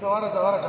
走完了走完了走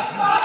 Fuck!